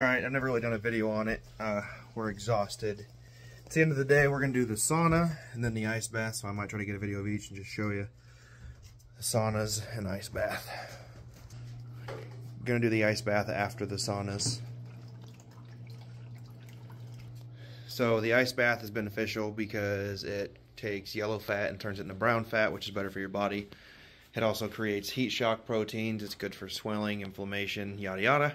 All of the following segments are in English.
Alright, I've never really done a video on it. Uh, we're exhausted. At the end of the day, we're going to do the sauna and then the ice bath, so I might try to get a video of each and just show you the saunas and ice bath. Gonna do the ice bath after the saunas. So the ice bath is beneficial because it takes yellow fat and turns it into brown fat, which is better for your body. It also creates heat shock proteins. It's good for swelling, inflammation, yada yada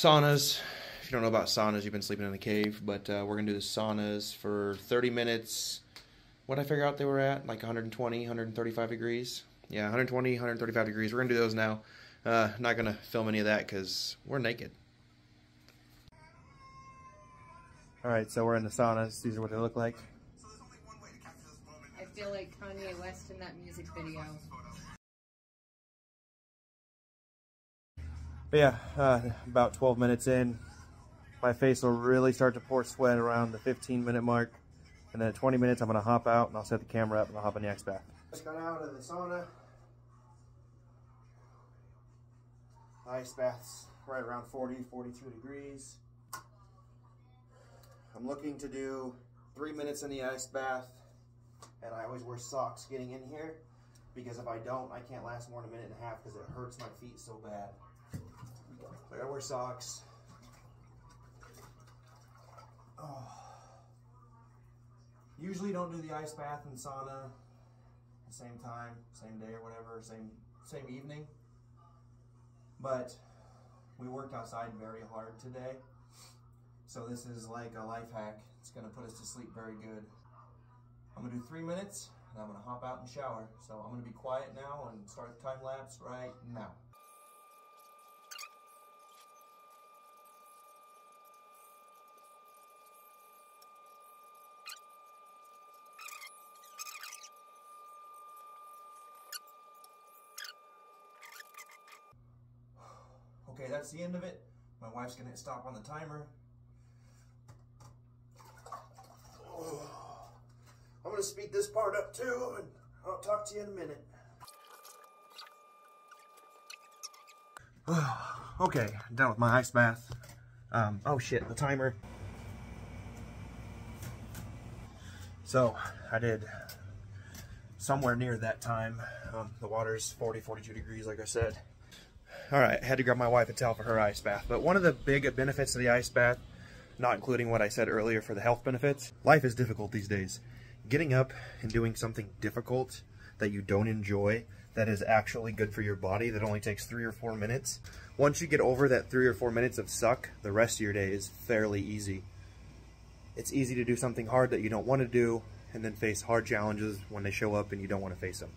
saunas. If you don't know about saunas, you've been sleeping in a cave. But uh, we're gonna do the saunas for 30 minutes. What did I figure out they were at? Like 120, 135 degrees. Yeah, 120, 135 degrees. We're gonna do those now. Uh, not gonna film any of that because we're naked. All right, so we're in the saunas. These are what they look like. I feel like Kanye West in that music video. But yeah, uh, about 12 minutes in, my face will really start to pour sweat around the 15 minute mark. And then at 20 minutes, I'm gonna hop out and I'll set the camera up and I'll hop on the ice bath. Just got out of the sauna. Ice baths right around 40, 42 degrees. I'm looking to do three minutes in the ice bath. And I always wear socks getting in here because if I don't, I can't last more than a minute and a half because it hurts my feet so bad. I gotta wear socks. Oh. Usually don't do the ice bath and sauna the same time, same day or whatever, same same evening. But we worked outside very hard today. So this is like a life hack. It's gonna put us to sleep very good. I'm gonna do three minutes and I'm gonna hop out and shower. So I'm gonna be quiet now and start the time lapse right now. Okay, that's the end of it. My wife's gonna hit stop on the timer. I'm gonna speed this part up too, and I'll talk to you in a minute. okay, done with my ice bath. Um, oh shit, the timer. So, I did somewhere near that time. Um, the water's 40, 42 degrees, like I said. All right, I had to grab my wife a towel for her ice bath. But one of the big benefits of the ice bath, not including what I said earlier for the health benefits, life is difficult these days. Getting up and doing something difficult that you don't enjoy, that is actually good for your body, that only takes three or four minutes. Once you get over that three or four minutes of suck, the rest of your day is fairly easy. It's easy to do something hard that you don't want to do, and then face hard challenges when they show up and you don't want to face them.